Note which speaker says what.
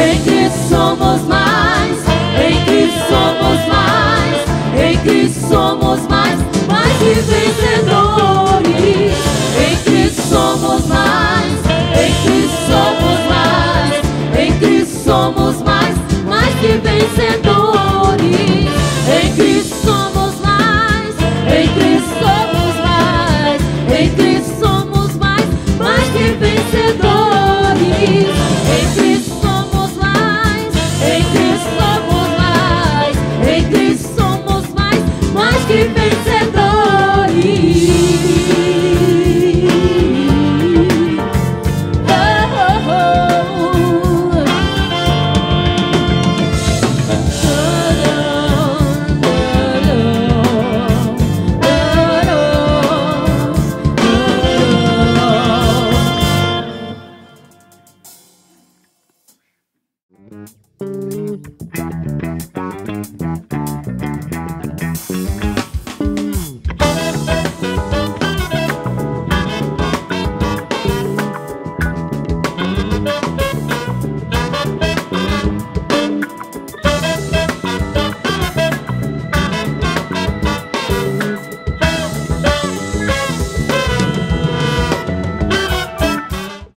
Speaker 1: Em Cristo somos mais, em Cristo somos mais, em Cristo somos mais, mais que vencedores. Em Cristo somos mais, em Cristo somos mais, em Cristo somos mais, mais que vencedores.